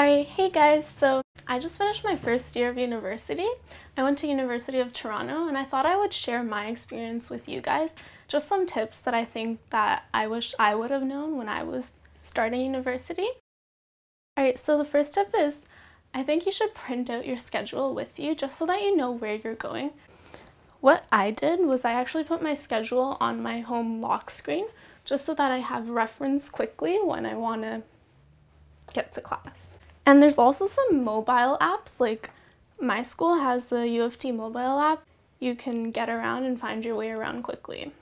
Alright, hey guys, so I just finished my first year of university. I went to University of Toronto and I thought I would share my experience with you guys. Just some tips that I think that I wish I would have known when I was starting university. Alright, so the first tip is I think you should print out your schedule with you just so that you know where you're going. What I did was I actually put my schedule on my home lock screen just so that I have reference quickly when I want to get to class. And there's also some mobile apps, like my school has the U of T mobile app. You can get around and find your way around quickly.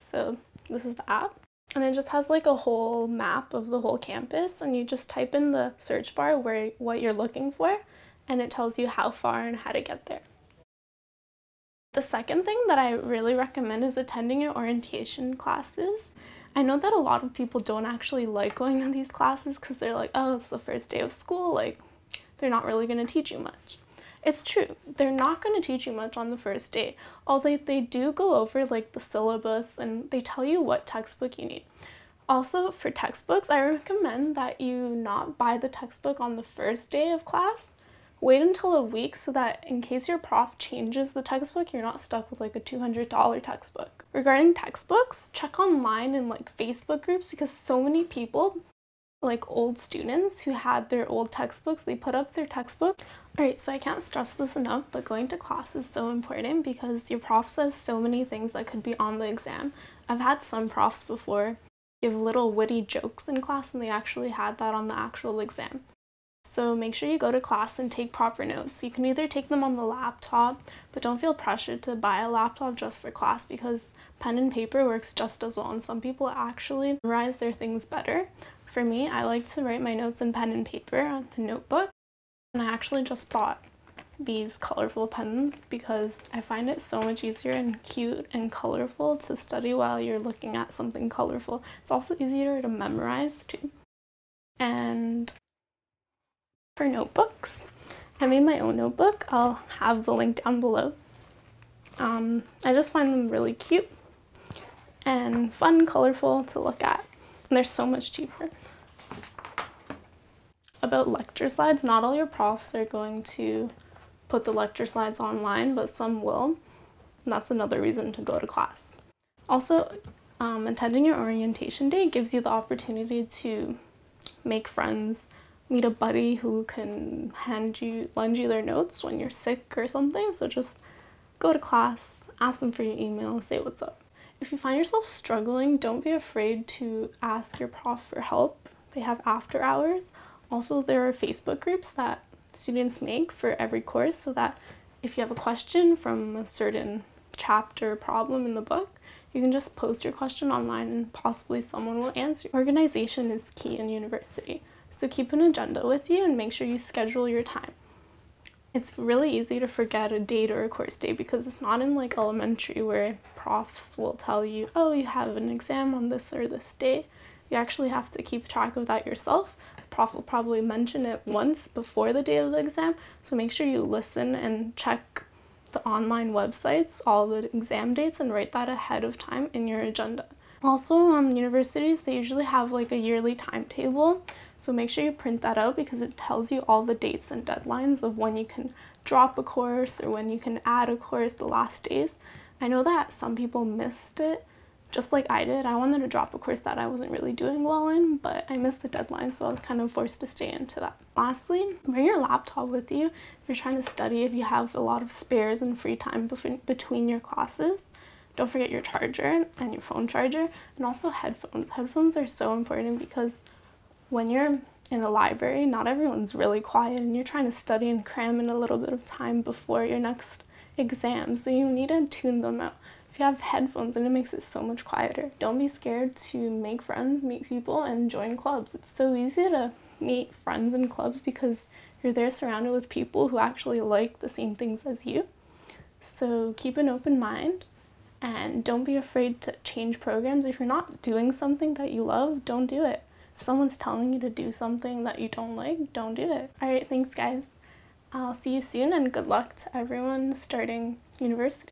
So this is the app. And it just has like a whole map of the whole campus and you just type in the search bar where what you're looking for and it tells you how far and how to get there. The second thing that I really recommend is attending your orientation classes. I know that a lot of people don't actually like going to these classes because they're like, oh, it's the first day of school, like, they're not really going to teach you much. It's true, they're not going to teach you much on the first day, although they do go over like the syllabus and they tell you what textbook you need. Also, for textbooks, I recommend that you not buy the textbook on the first day of class Wait until a week so that in case your prof changes the textbook, you're not stuck with like a $200 textbook. Regarding textbooks, check online in like Facebook groups because so many people, like old students who had their old textbooks, they put up their textbook. Alright, so I can't stress this enough, but going to class is so important because your prof says so many things that could be on the exam. I've had some profs before give little witty jokes in class and they actually had that on the actual exam. So make sure you go to class and take proper notes. You can either take them on the laptop, but don't feel pressured to buy a laptop just for class because pen and paper works just as well and some people actually memorize their things better. For me, I like to write my notes in pen and paper on a notebook and I actually just bought these colorful pens because I find it so much easier and cute and colorful to study while you're looking at something colorful. It's also easier to memorize too. And for notebooks. I made my own notebook. I'll have the link down below. Um, I just find them really cute and fun, colorful to look at. And they're so much cheaper. About lecture slides, not all your profs are going to put the lecture slides online, but some will. And that's another reason to go to class. Also, um, attending your orientation day gives you the opportunity to make friends meet a buddy who can hand you lend you their notes when you're sick or something so just go to class ask them for your email say what's up if you find yourself struggling don't be afraid to ask your prof for help they have after hours also there are facebook groups that students make for every course so that if you have a question from a certain chapter problem in the book you can just post your question online and possibly someone will answer. Organization is key in university. So keep an agenda with you and make sure you schedule your time. It's really easy to forget a date or a course day because it's not in like elementary where profs will tell you, oh, you have an exam on this or this day. You actually have to keep track of that yourself. prof will probably mention it once before the day of the exam, so make sure you listen and check the online websites, all the exam dates, and write that ahead of time in your agenda. Also, um, universities, they usually have like a yearly timetable, so make sure you print that out because it tells you all the dates and deadlines of when you can drop a course or when you can add a course the last days. I know that some people missed it, just like I did. I wanted to drop a course that I wasn't really doing well in, but I missed the deadline, so I was kind of forced to stay into that. Lastly, bring your laptop with you if you're trying to study, if you have a lot of spares and free time between your classes. Don't forget your charger and your phone charger and also headphones. Headphones are so important because when you're in a library, not everyone's really quiet and you're trying to study and cram in a little bit of time before your next exam. So you need to tune them out. If you have headphones and it makes it so much quieter. Don't be scared to make friends, meet people, and join clubs. It's so easy to meet friends in clubs because you're there surrounded with people who actually like the same things as you. So keep an open mind and don't be afraid to change programs. If you're not doing something that you love, don't do it. If someone's telling you to do something that you don't like, don't do it. Alright, thanks guys. I'll see you soon and good luck to everyone starting university.